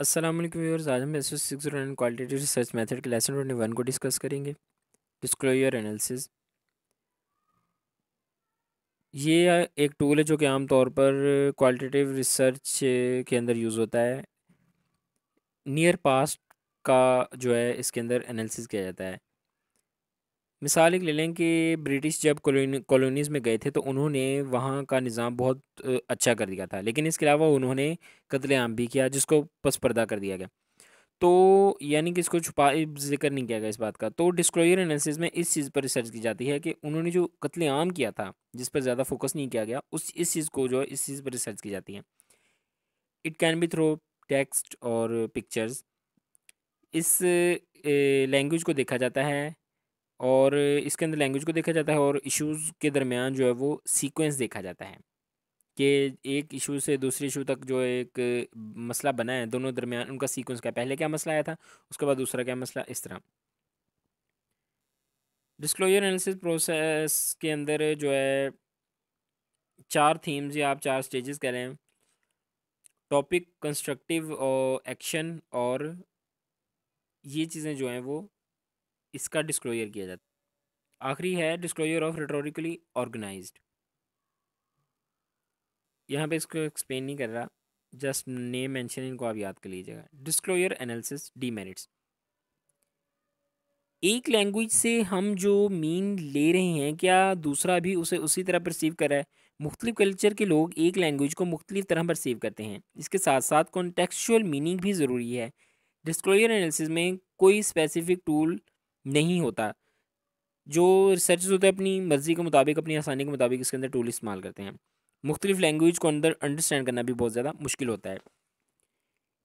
वालेकुम व्यूअर्स आज हम S six qualitative research method के लेसन ट्वेंटी वन को डिस्कस करेंगे। डिस्क्लोजर एनालिसिस ये एक टूल है जो कि आम तौर पर क्वालिटेटिव रिसर्च के अंदर यूज़ होता है। नियर पास्ट का जो है, इसके अंदर एनालिसिस किया जाता है। मिसाल एक ले लें कि ब्रिटिश जब कॉलोनीज़ में गए थे तो उन्होंने वहाँ का निज़ाम बहुत अच्छा कर दिया था। लेकिन इसके अलावा उन्होंने कत्लेआम भी किया, जिसको पसपर्दा कर दिया गया। तो यानी कि इसको छुपा, ज़िक्र नहीं किया गया इस बात का। तो डिस्क्लोजर एनालिसिस में इस चीज़ पर रिसर्च की जाती है कि उन्होंने जो कत्लेआम किया था, जिस पर ज़्यादा फोकस नहीं किया गया, उस, इस चीज़ को जो है, इस चीज़ पर रिसर्च की जाती है। It can be through text और पिक्चर्स। इस लैंग्वेज को देखा जाता है और इसके अंदर लैंग्वेज को देखा जाता है और इश्यूज़ के दरमियान जो है वो सीक्वेंस देखा जाता है कि एक इशू से दूसरे इशू तक जो एक मसला बना है, दोनों दरमियान उनका सीक्वेंस क्या पहले क्या मसला आया था, उसके बाद दूसरा क्या मसला, इस तरह। डिस्क्लोजर एनालिसिस प्रोसेस के अंदर जो है चार थीम्स या आप चार स्टेजेस कह रहे हैं। टॉपिक कंस्ट्रक्टिव और एक्शन और ये चीज़ें जो हैं वो इसका डिस्क्लोजर किया जाता आखिरी है डिस्क्लोजर ऑफ़ रिटोरिकली ऑर्गेनाइज्ड यहाँ पे इसको एक्सप्लेन नहीं कर रहा जस्ट नेम मेंशन इनको आप याद कर लीजिएगा। डिस्क्लोजर एनालिसिस डीमेरिट्स एक लैंग्वेज से हम जो मीन ले रहे हैं, क्या दूसरा भी उसे उसी तरह परसीव कर रहा है? मुख्तलिफ़ कल्चर के लोग एक लैंग्वेज को मुख्तलिफ़ तरह परसीव करते हैं। इसके साथ साथ कॉन्टेक्चुअल मीनिंग भी ज़रूरी है। डिस्क्लोजर एनालिसिस में कोई स्पेसिफिक टूल नहीं होता। जो रिसर्चर्स होते हैं, अपनी मर्ज़ी के मुताबिक, अपनी आसानी के मुताबिक इसके अंदर टूल इस्तेमाल करते हैं। मुख्तलिफ़ लैंग्वेज को अंदर अंडरस्टैंड करना भी बहुत ज़्यादा मुश्किल होता है।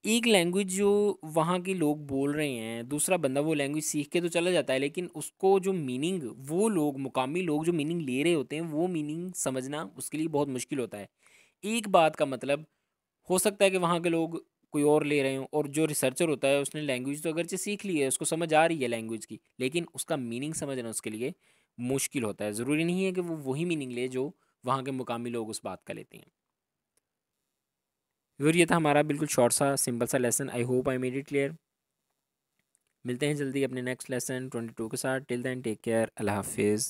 एक लैंग्वेज जो वहाँ के लोग बोल रहे हैं, दूसरा बंदा वो लैंग्वेज सीख के तो चला जाता है, लेकिन उसको जो मीनिंग वो लोग, मुकामी लोग जो मीनिंग ले रहे होते हैं, वो मीनिंग समझना उसके लिए बहुत मुश्किल होता है। एक बात का मतलब हो सकता है कि वहाँ के लोग कोई और ले रहे हो, और जो रिसर्चर होता है उसने लैंग्वेज तो अगरचे सीख ली है, उसको समझ आ रही है लैंग्वेज की, लेकिन उसका मीनिंग समझना उसके लिए मुश्किल होता है। ज़रूरी नहीं है कि वो वही मीनिंग ले जो वहाँ के मुकामी लोग उस बात का लेते हैं। व्यूर ये था हमारा बिल्कुल शॉर्ट सा सिंपल सा lesson I hope I made it clear मिलते हैं जल्दी अपने नेक्स्ट लेसन ट्वेंटी टू के साथ. टिल दैन टेक केयर अल्लाह हाफिज़.